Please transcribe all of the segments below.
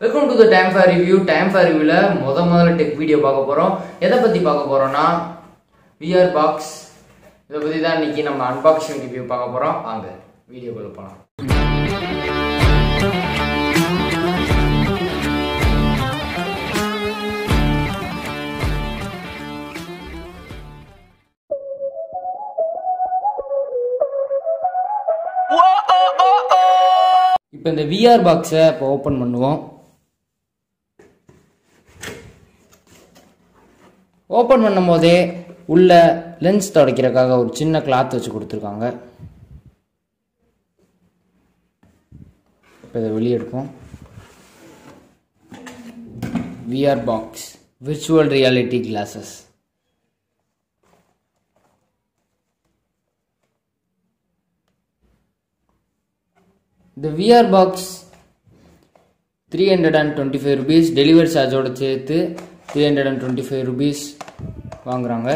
Welcome to the time for review time for ரிவ்யூவில் முத முதல்ல டெக் வீடியோ பார்க்க போகிறோம் எதை பற்றி பார்க்க போகிறோம்னா விஆர் பாக்ஸ் இதை பற்றி தான் இன்னைக்கு நம்ம அன்பாக்சிங் ரிவ்யூ பார்க்க போகிறோம் வாங்க வீடியோக்குள்ள போகலாம் இப்போ இந்த விஆர் பாக்ஸை இப்போ ஓப்பன் பண்ணுவோம். ஓப்பன் பண்ணும் போதே உள்ள லென்ஸ் துடைக்கிறதுக்காக ஒரு சின்ன கிளாத் வச்சு கொடுத்துருக்காங்க. இப்போ இதை வெளியே எடுப்போம். VR box virtual reality glasses இந்த VR box three hundred and twenty five rupees delivery சார்ஜோட சேர்த்து three hundred and twenty five rupees வாங்குறாங்க.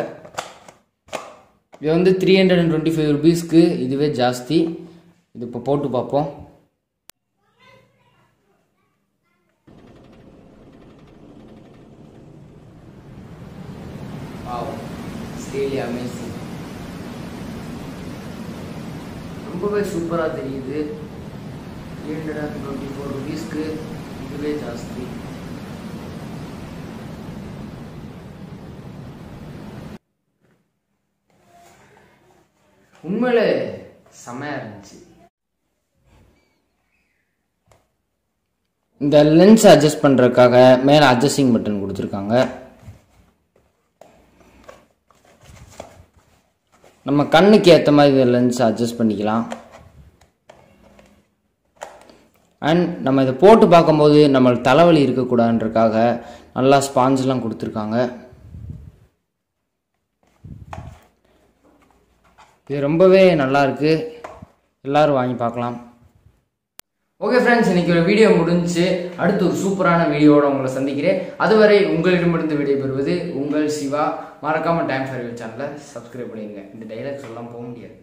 இது வந்து three hundred and twenty five ருபீஸ்க்கு இதுவே ஜாஸ்தி. இது இப்போ போட்டு பார்ப்போம். அமேசிங் ரொம்பவே சூப்பராக தெரியுது. Three hundred and twenty four ருபீஸ்க்கு இதுவே ஜாஸ்தி. உண்மையிலே செமையாக இருந்துச்சு. இந்த லென்ஸ் அட்ஜஸ்ட் பண்ணுறதுக்காக மேலே அட்ஜஸ்டிங் பட்டன் கொடுத்துருக்காங்க. நம்ம கண்ணுக்கு ஏற்ற மாதிரி இந்த லென்ஸ் அட்ஜஸ்ட் பண்ணிக்கலாம். அண்ட் நம்ம இதை போட்டு பார்க்கும்போது நம்மளுக்கு தலைவலி இருக்கக்கூடாதுன்றக்காக நல்லா ஸ்பாஞ்செலாம் கொடுத்துருக்காங்க. இது ரொம்பவே நல்லா எல்லோரும் வாங்கி பார்க்கலாம். ஓகே ஃப்ரெண்ட்ஸ் இன்றைக்கி ஒரு வீடியோ முடிஞ்சு அடுத்து ஒரு சூப்பரான வீடியோவோட உங்களை சந்திக்கிறேன். அதுவரை உங்களிடமிருந்து விடைபெறுவது உங்கள் சிவா. மறக்காமல் டைம் ஃபர்வியூ சேனலை சப்ஸ்கிரைப் பண்ணிடுங்க. இந்த டைலாக் எல்லாம் போக முடியாது.